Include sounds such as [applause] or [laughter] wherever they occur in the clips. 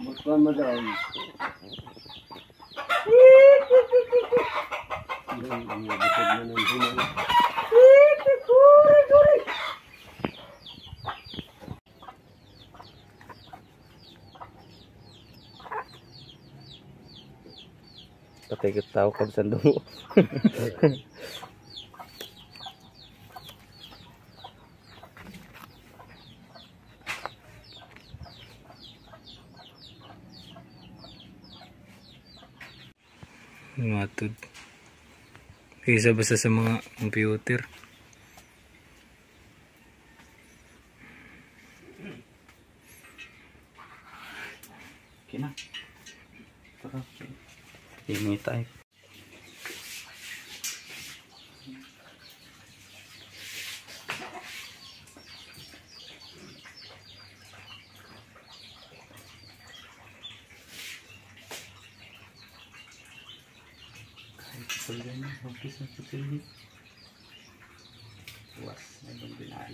Mutuan mo daw. Umibitid na ng hinan. Patay ka tao kag sandumo. [laughs] Matod. Isa basta sa mga computer. Kina. Tara. Ini tayo. खुल जाएँगे वापस से खुल बस एकदम बिना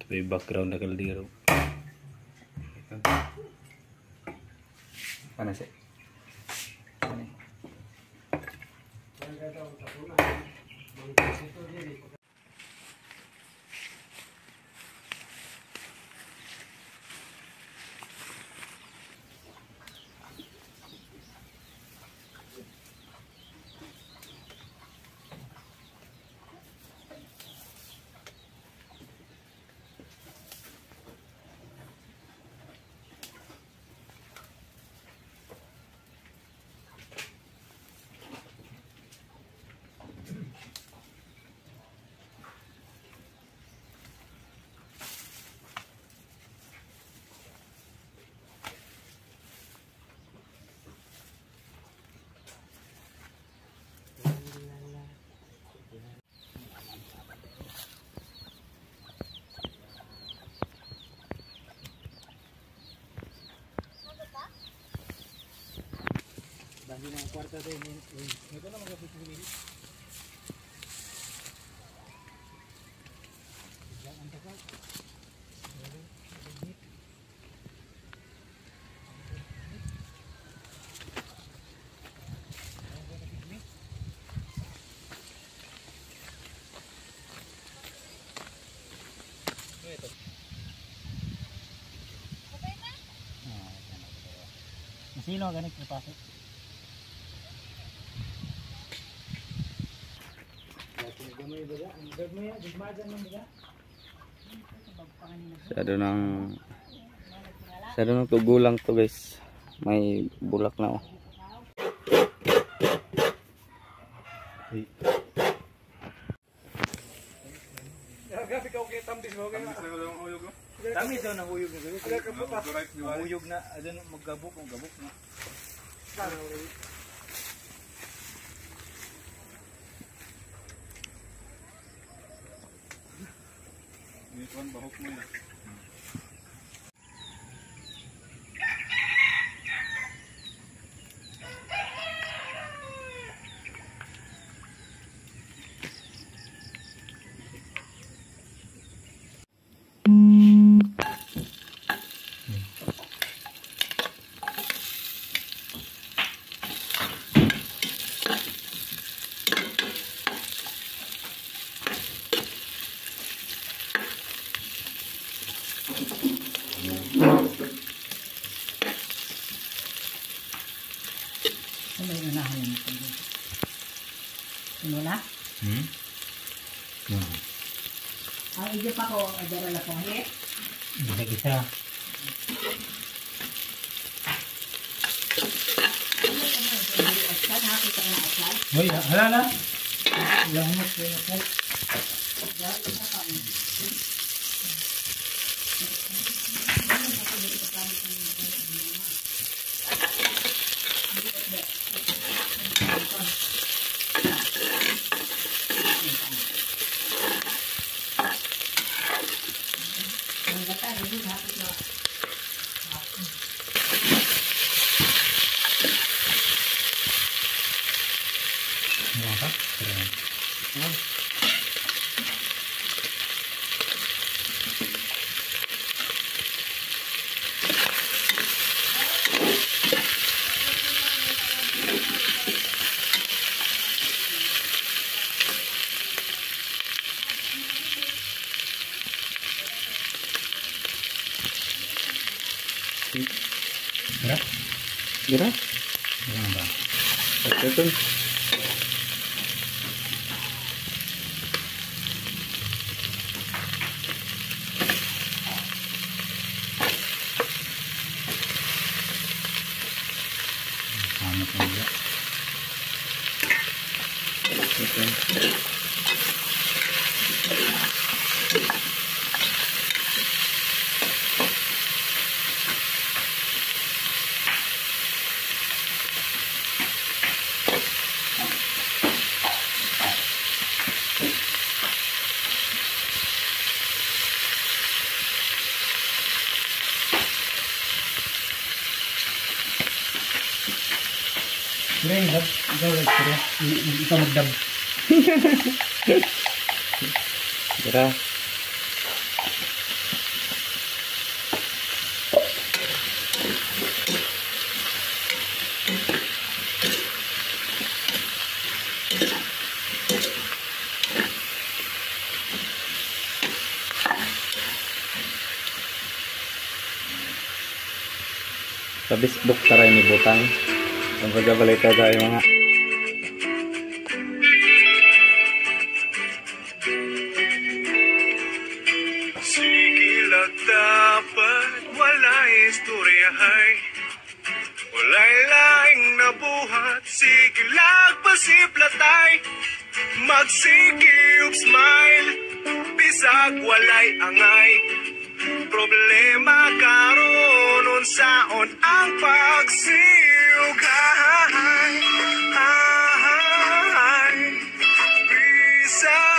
तो ये बैकग्राउंड निकल दिया रहो से। Binaya ito. Ito yung background na kaldero. Ano siya? Ano? Sino ganit na pasok? Masyado ng Masyado ng tugulang to guys. May bulak na oh. Kami daw na huyog na. Huyog na, adyan maggabok, maggabok na. Ano yung unahan mo ito? Ano na? Hmm? Ang idyo pa ko, adara na po. Hit. Bisa isa. Asal, hapit ang asal. Hoy, hala na. Lamot ko na po. Ang gata, hindi hapit na. Gira? Ito ito. Kira ini dap, jauh kira kita. Kira. Habis buk cara ini butang. Ang pagkabalita tayo mga. Sige lang dapat wala istoryahay. Wala'y laing nabuhat Sige lang pasiplatay Magsige ug smile Bisag walay angay. Problema karon unsaon ang pagsiugay Ay, Bisag hay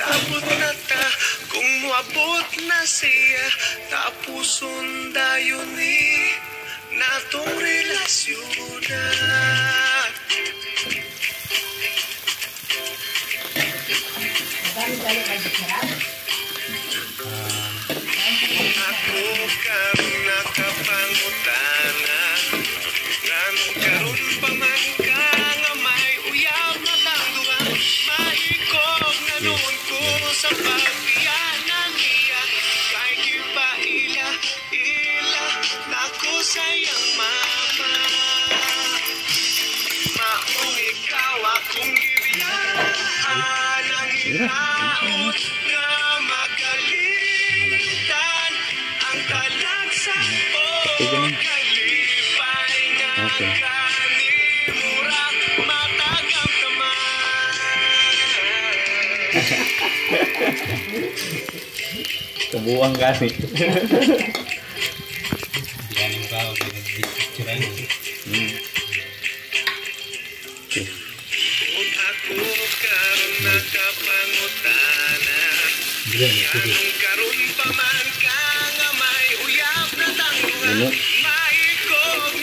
ba nagsabot na ta Kung muabot na siya Tapuson dayon ni Natong relasyon sayang mama Maong ikaw akong gibiyahan Ang hinaot na makalitan Ang talagsa o kalipay nga Okay. kanimura Matagang Kabuang [laughs] [laughs] gani. Na tangduha Ano? Maikog